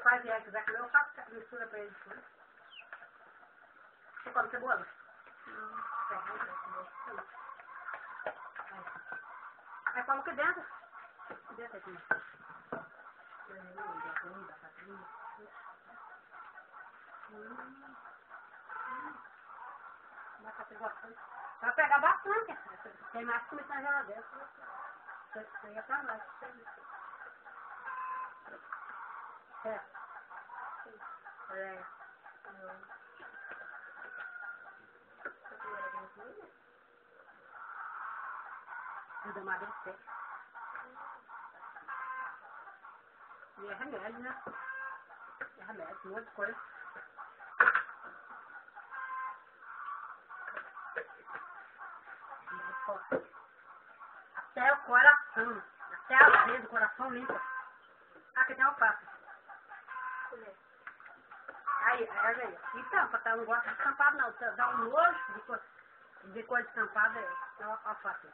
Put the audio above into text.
pai vier quiser comer, eu faço mistura pra ele. Né? Você come cebola? Não. Aí como que dentro? Dentro aqui. Vai pegar bastante. Tem mais comida na geladeira. Você ia pra lá. É. É. Ajuda a emagrecer. E é remédio, né? É remédio, um coisa. Até o coração. Até a veia do coração limpa. Aqui tem alface. Aí, aí, aí. E tampa, tá? Eu não gosto de estampado, não. Dá um nojo de coisa, de coisa estampada, é alface.